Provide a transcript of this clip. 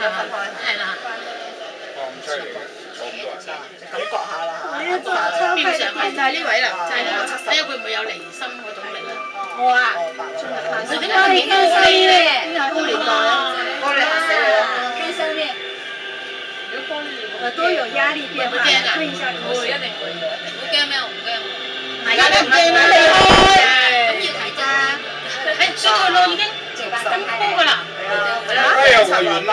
係啦，感覺下啦嚇。邊上係就係呢位啦，就係呢個七十。睇下會唔會有離心嗰種力啊？我啊，佢點解影到飛咧？高年代，高年代死你啦！看上面，耳朵有压力变化，吞一下口水。好驚咩？我唔驚。大家都唔驚啦，咁要睇真。誒，上去咯已經，咁张开高㗎啦。開啊！哎呀，回遠啦，